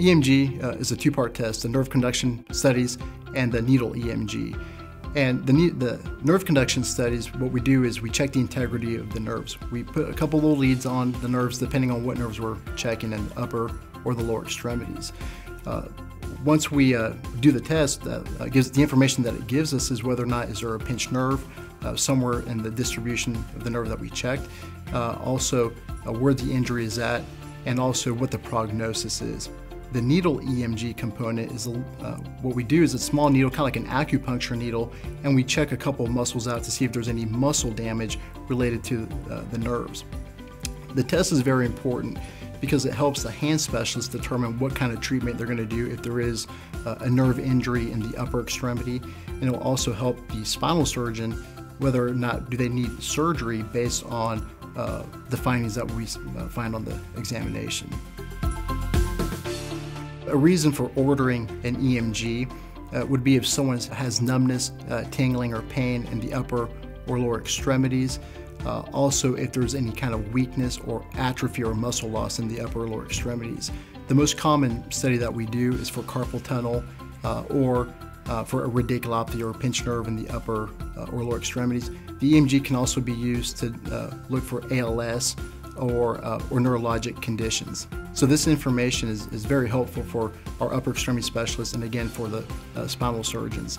EMG uh, is a two-part test, the nerve conduction studies and the needle EMG. And the, the nerve conduction studies, what we do is we check the integrity of the nerves. We put a couple little leads on the nerves depending on what nerves we're checking in the upper or the lower extremities. Uh, once we uh, do the test, uh, gives the information that it gives us is whether or not is there a pinched nerve uh, somewhere in the distribution of the nerve that we checked. Uh, also, uh, where the injury is at, and also what the prognosis is. The needle EMG component is uh, what we do is a small needle, kind of like an acupuncture needle, and we check a couple of muscles out to see if there's any muscle damage related to uh, the nerves. The test is very important because it helps the hand specialist determine what kind of treatment they're going to do if there is uh, a nerve injury in the upper extremity. And it will also help the spinal surgeon whether or not do they need surgery based on uh, the findings that we uh, find on the examination. A reason for ordering an EMG uh, would be if someone has numbness, uh, tingling, or pain in the upper or lower extremities. Uh, also, if there's any kind of weakness or atrophy or muscle loss in the upper or lower extremities. The most common study that we do is for carpal tunnel uh, or uh, for a radiculopathy or a pinched nerve in the upper uh, or lower extremities. The EMG can also be used to look for ALS or, uh, or neurologic conditions. So this information is, is very helpful for our upper extremity specialists and again for the uh, spinal surgeons.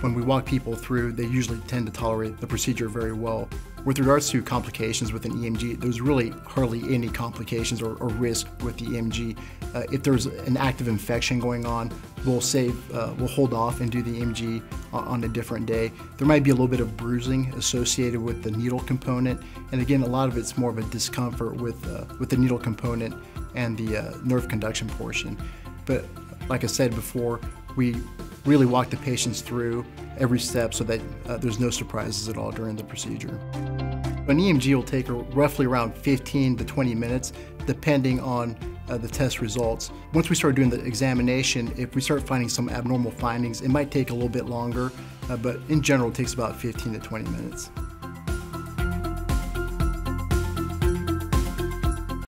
When we walk people through, they usually tend to tolerate the procedure very well. With regards to complications with an EMG, there's really hardly any complications or, or risk with the EMG. Uh, if there's an active infection going on, we'll save, uh, we'll hold off and do the EMG on, on, a different day. There might be a little bit of bruising associated with the needle component, and again, a lot of it's more of a discomfort with uh, with the needle component and the uh, nerve conduction portion. But like I said before, we really walk the patients through every step so that uh, there's no surprises at all during the procedure. An EMG will take roughly around 15 to 20 minutes depending on uh, the test results. Once we start doing the examination, if we start finding some abnormal findings, it might take a little bit longer, uh, but in general it takes about 15 to 20 minutes.